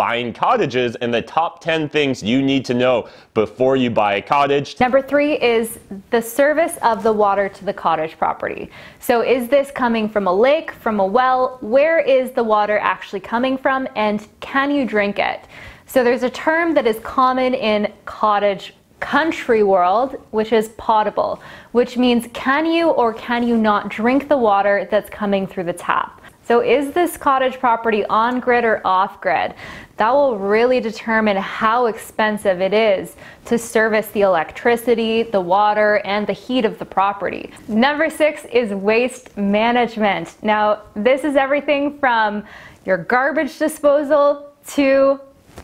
buying cottages and the top 10 things you need to know before you buy a cottage. Number three is the service of the water to the cottage property. So is this coming from a lake, from a well? Where is the water actually coming from and can you drink it? So there's a term that is common in cottage country world, which is potable, which means can you or can you not drink the water that's coming through the tap? So is this cottage property on grid or off grid? That will really determine how expensive it is to service the electricity, the water, and the heat of the property. Number six is waste management. Now, this is everything from your garbage disposal to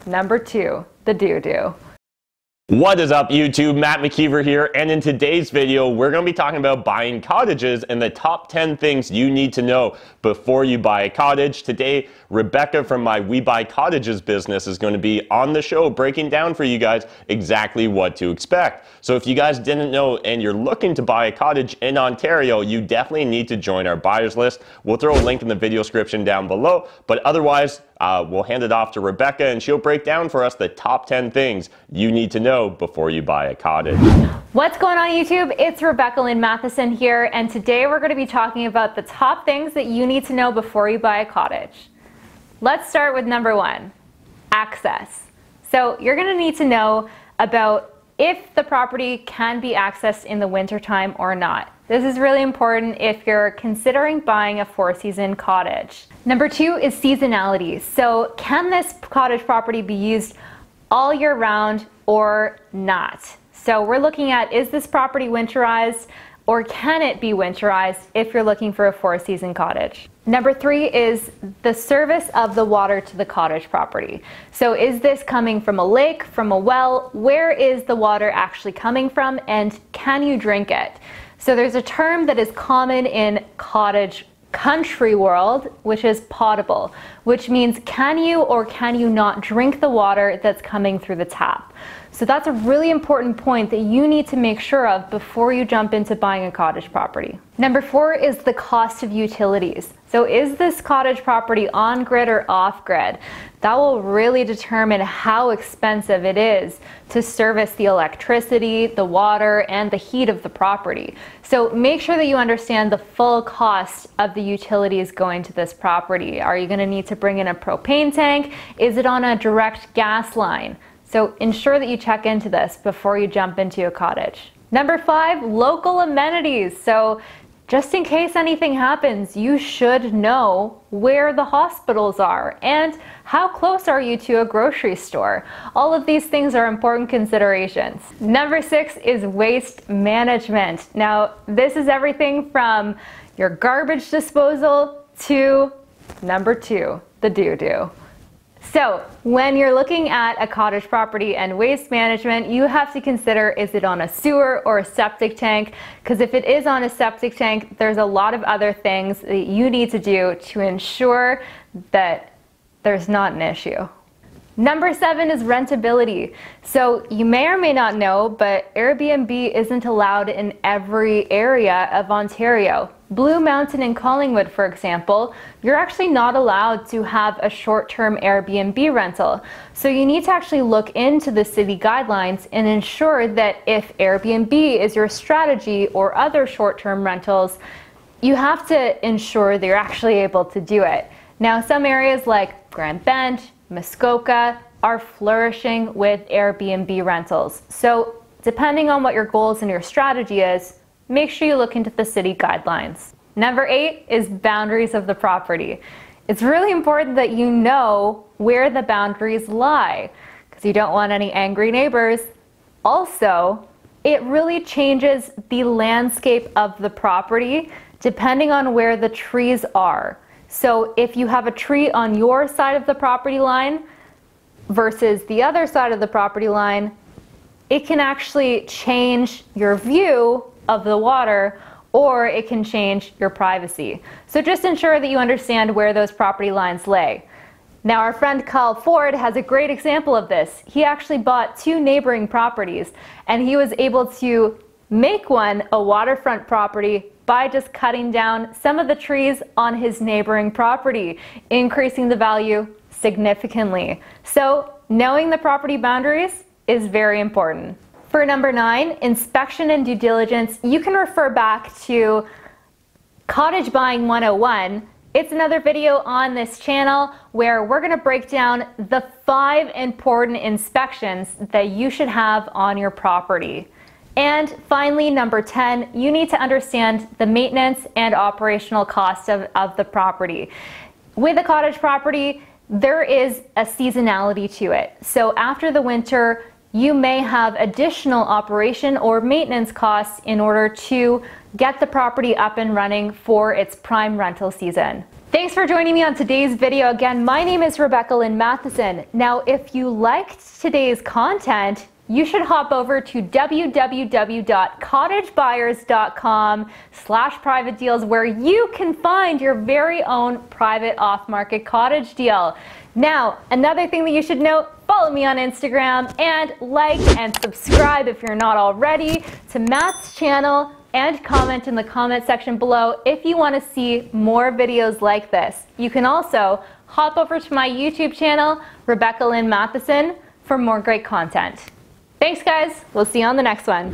number two, the doo-doo. What is up YouTube, Matt McKeever here, and in today's video, we're going to be talking about buying cottages and the top 10 things you need to know before you buy a cottage. Today, Rebecca from my We Buy Cottages business is going to be on the show breaking down for you guys exactly what to expect. So if you guys didn't know and you're looking to buy a cottage in Ontario, you definitely need to join our buyers list. We'll throw a link in the video description down below, but otherwise, uh, we'll hand it off to Rebecca and she'll break down for us the top 10 things you need to know before you buy a cottage. What's going on YouTube? It's Rebecca Lynn Matheson here and today we're going to be talking about the top things that you need to know before you buy a cottage. Let's start with number one, access. So you're going to need to know about if the property can be accessed in the wintertime or not. This is really important if you're considering buying a four season cottage. Number two is seasonality. So can this cottage property be used all year round or not? So we're looking at is this property winterized or can it be winterized if you're looking for a four season cottage? Number three is the service of the water to the cottage property. So is this coming from a lake, from a well? Where is the water actually coming from and can you drink it? So there's a term that is common in cottage country world, which is potable, which means can you or can you not drink the water that's coming through the tap? So that's a really important point that you need to make sure of before you jump into buying a cottage property. Number four is the cost of utilities. So is this cottage property on grid or off grid? That will really determine how expensive it is to service the electricity, the water, and the heat of the property. So make sure that you understand the full cost of the utilities going to this property. Are you gonna need to bring in a propane tank? Is it on a direct gas line? So ensure that you check into this before you jump into a cottage. Number five, local amenities. So just in case anything happens, you should know where the hospitals are and how close are you to a grocery store. All of these things are important considerations. Number six is waste management. Now, this is everything from your garbage disposal to number two, the doo-doo. So when you're looking at a cottage property and waste management, you have to consider is it on a sewer or a septic tank? Because if it is on a septic tank, there's a lot of other things that you need to do to ensure that there's not an issue. Number seven is rentability. So you may or may not know, but Airbnb isn't allowed in every area of Ontario. Blue Mountain and Collingwood, for example, you're actually not allowed to have a short-term Airbnb rental. So you need to actually look into the city guidelines and ensure that if Airbnb is your strategy or other short-term rentals, you have to ensure that you're actually able to do it. Now, some areas like Grand Bend, Muskoka are flourishing with Airbnb rentals. So depending on what your goals and your strategy is, make sure you look into the city guidelines. Number eight is boundaries of the property. It's really important that you know where the boundaries lie because you don't want any angry neighbors. Also, it really changes the landscape of the property depending on where the trees are. So if you have a tree on your side of the property line versus the other side of the property line, it can actually change your view of the water or it can change your privacy. So just ensure that you understand where those property lines lay. Now our friend Kyle Ford has a great example of this. He actually bought two neighboring properties and he was able to make one a waterfront property by just cutting down some of the trees on his neighboring property, increasing the value significantly. So knowing the property boundaries is very important. For number nine, inspection and due diligence, you can refer back to Cottage Buying 101. It's another video on this channel where we're gonna break down the five important inspections that you should have on your property. And finally, number 10, you need to understand the maintenance and operational cost of, of the property. With a cottage property, there is a seasonality to it. So after the winter, you may have additional operation or maintenance costs in order to get the property up and running for its prime rental season. Thanks for joining me on today's video. Again, my name is Rebecca Lynn Matheson. Now, if you liked today's content, you should hop over to www.cottagebuyers.com slash private deals where you can find your very own private off-market cottage deal. Now, another thing that you should know, follow me on Instagram and like and subscribe if you're not already to Matt's channel and comment in the comment section below if you want to see more videos like this. You can also hop over to my YouTube channel, Rebecca Lynn Matheson, for more great content. Thanks guys, we'll see you on the next one.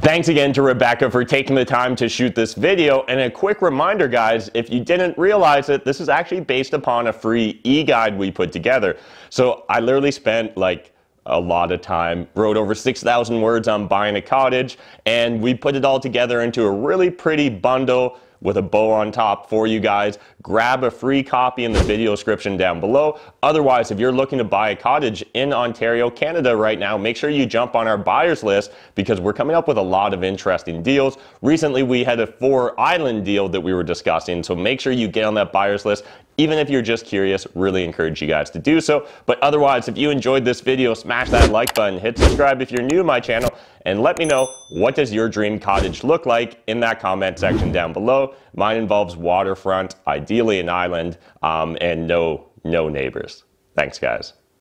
Thanks again to Rebecca for taking the time to shoot this video. And a quick reminder, guys, if you didn't realize it, this is actually based upon a free e-guide we put together. So I literally spent like a lot of time, wrote over 6,000 words on buying a cottage, and we put it all together into a really pretty bundle with a bow on top for you guys. Grab a free copy in the video description down below. Otherwise, if you're looking to buy a cottage in Ontario, Canada right now, make sure you jump on our buyers list because we're coming up with a lot of interesting deals. Recently, we had a four island deal that we were discussing, so make sure you get on that buyers list. Even if you're just curious, really encourage you guys to do so. But otherwise, if you enjoyed this video, smash that like button, hit subscribe if you're new to my channel, and let me know what does your dream cottage look like in that comment section down below. Mine involves waterfront, ideally an island, um, and no, no neighbors. Thanks, guys.